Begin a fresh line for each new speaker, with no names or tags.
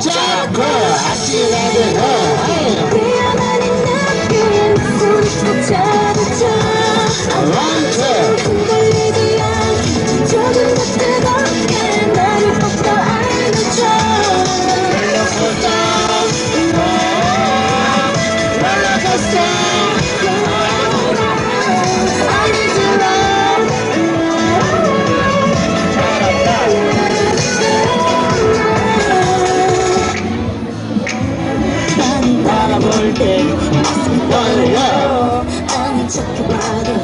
Jack! 바라볼 때 원래요 아닌 척해봐도